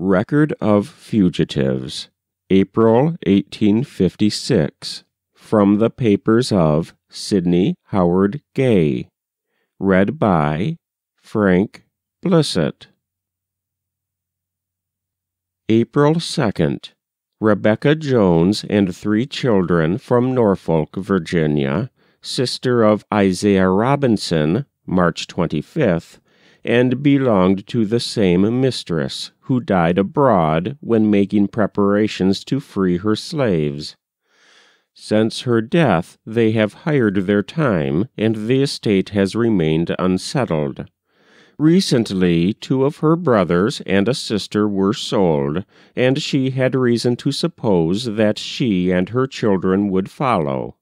Record of Fugitives, April 1856, from the papers of Sydney Howard Gay. Read by Frank Blissett. April 2nd. Rebecca Jones and three children from Norfolk, Virginia, sister of Isaiah Robinson, March 25th, and belonged to the same mistress, who died abroad when making preparations to free her slaves. Since her death, they have hired their time, and the estate has remained unsettled. Recently, two of her brothers and a sister were sold, and she had reason to suppose that she and her children would follow.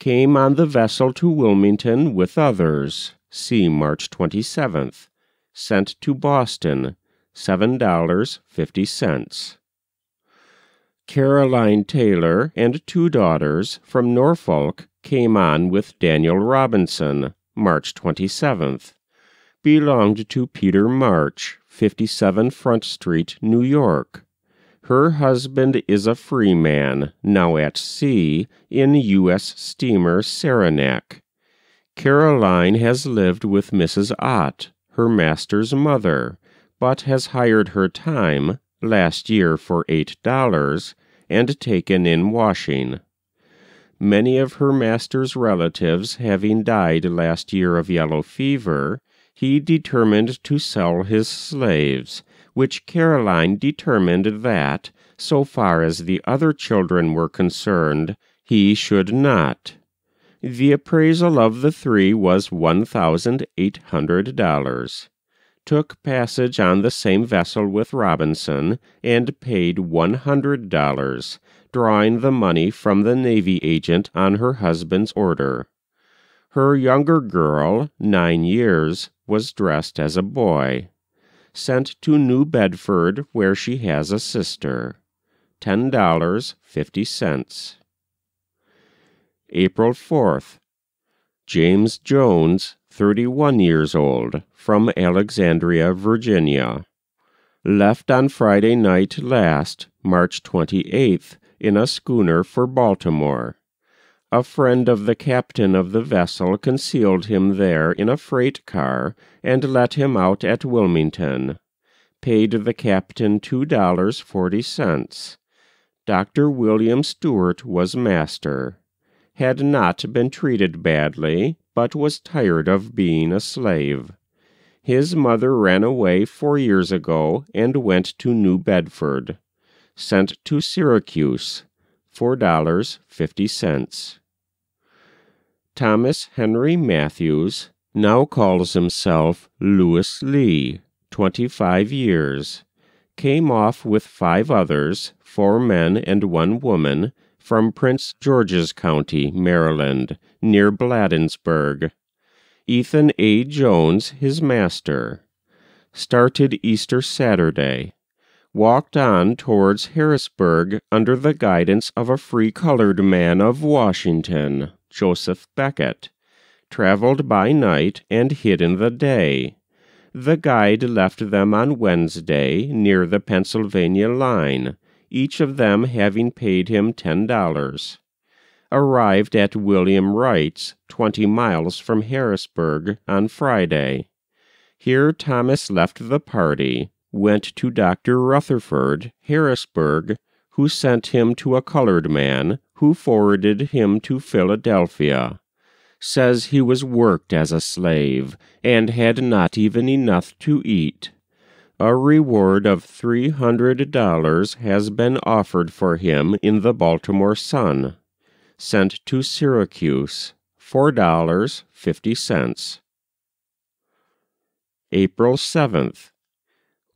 Came on the vessel to Wilmington with others. See March 27th. Sent to Boston, $7.50. Caroline Taylor and two daughters from Norfolk came on with Daniel Robinson, March 27th. Belonged to Peter March, 57 Front Street, New York. Her husband is a free man, now at sea, in U.S. steamer Saranac. Caroline has lived with Mrs. Ott, her master's mother, but has hired her time, last year for $8, and taken in washing. Many of her master's relatives having died last year of yellow fever, he determined to sell his slaves, which Caroline determined that, so far as the other children were concerned, he should not. The appraisal of the three was $1,800 took passage on the same vessel with Robinson, and paid one hundred dollars, drawing the money from the Navy agent on her husband's order. Her younger girl, nine years, was dressed as a boy. Sent to New Bedford, where she has a sister. Ten dollars fifty cents. April 4th. James Jones, 31 years old, from Alexandria, Virginia. Left on Friday night last, March 28th, in a schooner for Baltimore. A friend of the captain of the vessel concealed him there in a freight car and let him out at Wilmington. Paid the captain two dollars forty cents. Dr. William Stewart was master had not been treated badly, but was tired of being a slave. His mother ran away four years ago and went to New Bedford. Sent to Syracuse, four dollars fifty cents. Thomas Henry Matthews now calls himself Lewis Lee, twenty five years. Came off with five others, four men and one woman, from Prince George's County, Maryland, near Bladensburg. Ethan A. Jones, his master. Started Easter Saturday. Walked on towards Harrisburg under the guidance of a free colored man of Washington, Joseph Beckett. Traveled by night and hid in the day. The guide left them on Wednesday near the Pennsylvania line each of them having paid him ten dollars. Arrived at William Wright's, twenty miles from Harrisburg, on Friday. Here Thomas left the party, went to Dr. Rutherford, Harrisburg, who sent him to a colored man, who forwarded him to Philadelphia. Says he was worked as a slave, and had not even enough to eat. A reward of $300 has been offered for him in the Baltimore Sun. Sent to Syracuse, $4.50. April 7th.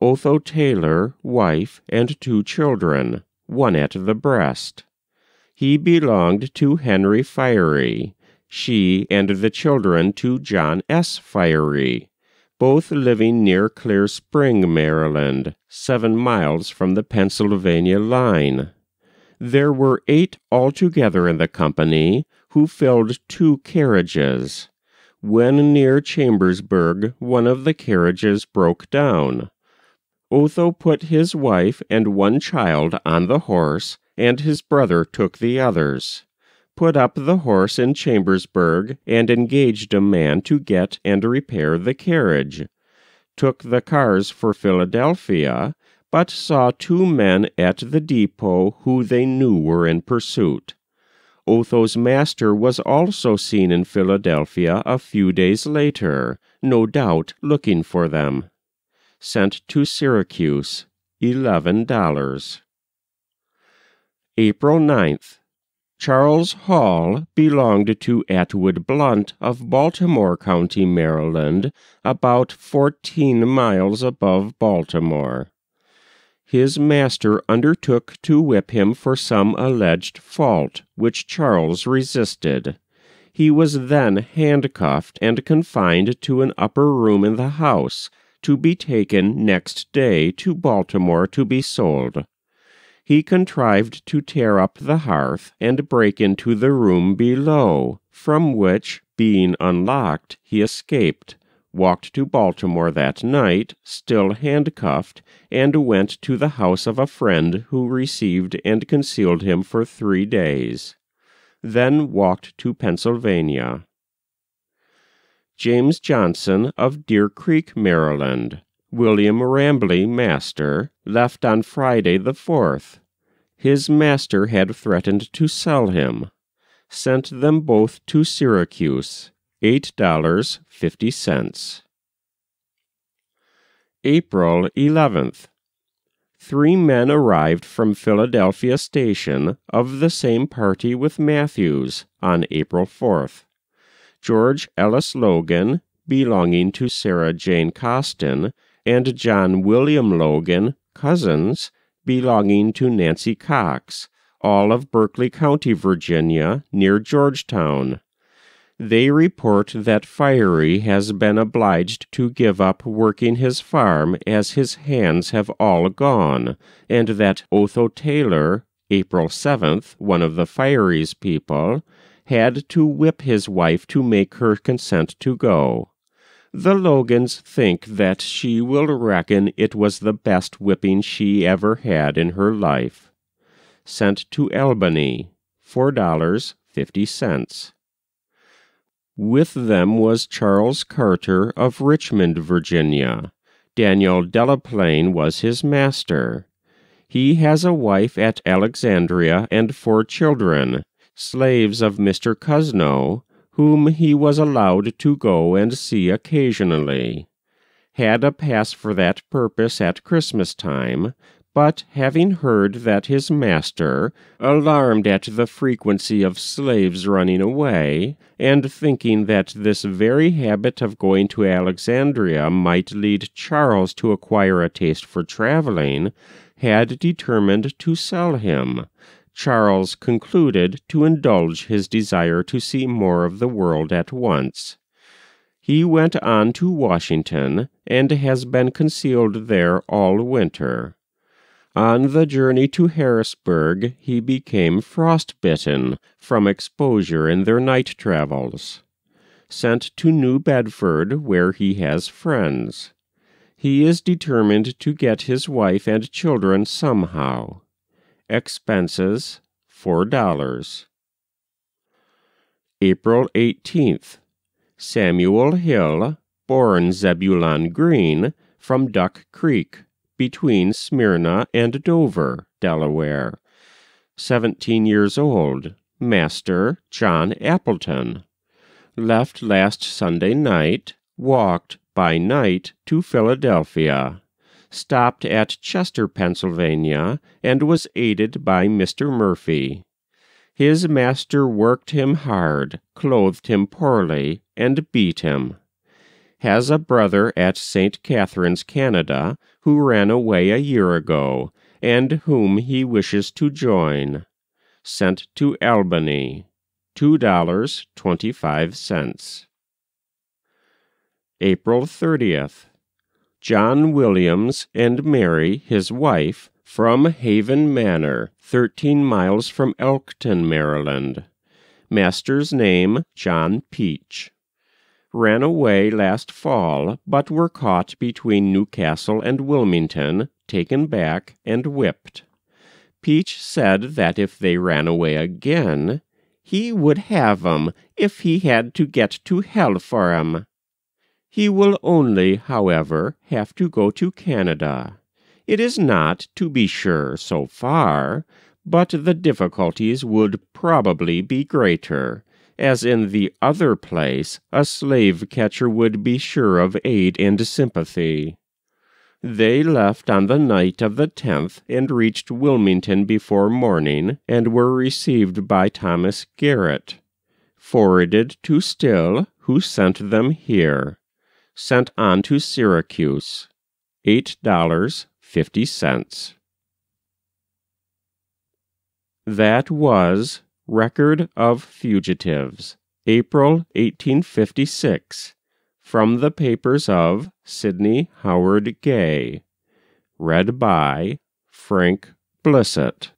Otho Taylor, wife, and two children, one at the breast. He belonged to Henry Fiery, she and the children to John S. Fiery both living near Clear Spring, Maryland, seven miles from the Pennsylvania line. There were eight altogether in the company, who filled two carriages. When near Chambersburg, one of the carriages broke down. Otho put his wife and one child on the horse, and his brother took the others, put up the horse in Chambersburg, and engaged a man to get and repair the carriage, took the cars for Philadelphia, but saw two men at the depot who they knew were in pursuit. Otho's master was also seen in Philadelphia a few days later, no doubt looking for them sent to Syracuse, $11. April 9th. Charles Hall belonged to Atwood Blunt of Baltimore County, Maryland, about 14 miles above Baltimore. His master undertook to whip him for some alleged fault, which Charles resisted. He was then handcuffed and confined to an upper room in the house, to be taken next day to Baltimore to be sold. He contrived to tear up the hearth and break into the room below, from which, being unlocked, he escaped, walked to Baltimore that night, still handcuffed, and went to the house of a friend who received and concealed him for three days. Then walked to Pennsylvania. James Johnson of Deer Creek, Maryland. William Rambley, master, left on Friday the 4th. His master had threatened to sell him. Sent them both to Syracuse. $8.50. April 11th. Three men arrived from Philadelphia Station of the same party with Matthews on April 4th. George Ellis Logan, belonging to Sarah Jane Costin, and John William Logan, cousins, belonging to Nancy Cox, all of Berkeley County, Virginia, near Georgetown. They report that Fiery has been obliged to give up working his farm as his hands have all gone, and that Otho Taylor, April 7th, one of the Fiery's people, had to whip his wife to make her consent to go. The Logans think that she will reckon it was the best whipping she ever had in her life. Sent to Albany, $4.50. With them was Charles Carter of Richmond, Virginia. Daniel Delaplane was his master. He has a wife at Alexandria and four children, slaves of Mr. Cusno, whom he was allowed to go and see occasionally. Had a pass for that purpose at Christmas time, but having heard that his master, alarmed at the frequency of slaves running away, and thinking that this very habit of going to Alexandria might lead Charles to acquire a taste for traveling, had determined to sell him, Charles concluded to indulge his desire to see more of the world at once. He went on to Washington, and has been concealed there all winter. On the journey to Harrisburg, he became frostbitten from exposure in their night travels. Sent to New Bedford, where he has friends. He is determined to get his wife and children somehow. Expenses $4. April 18th. Samuel Hill, born Zebulon Green, from Duck Creek, between Smyrna and Dover, Delaware. Seventeen years old. Master John Appleton. Left last Sunday night, walked by night to Philadelphia stopped at Chester, Pennsylvania, and was aided by Mr. Murphy. His master worked him hard, clothed him poorly, and beat him. Has a brother at St. Catharines, Canada, who ran away a year ago, and whom he wishes to join. Sent to Albany. $2.25. April 30th. John Williams and Mary, his wife, from Haven Manor, thirteen miles from Elkton, Maryland. Master's name, John Peach. ran away last fall, but were caught between Newcastle and Wilmington, taken back, and whipped. Peach said that if they ran away again, he would have 'em if he had to get to hell for 'em. He will only, however, have to go to Canada. It is not, to be sure, so far, but the difficulties would probably be greater, as in the other place a slave catcher would be sure of aid and sympathy. They left on the night of the 10th and reached Wilmington before morning and were received by Thomas Garrett. Forwarded to Still, who sent them here. Sent on to Syracuse. $8.50. That was Record of Fugitives, April 1856, from the papers of Sydney Howard Gay. Read by Frank Blissett.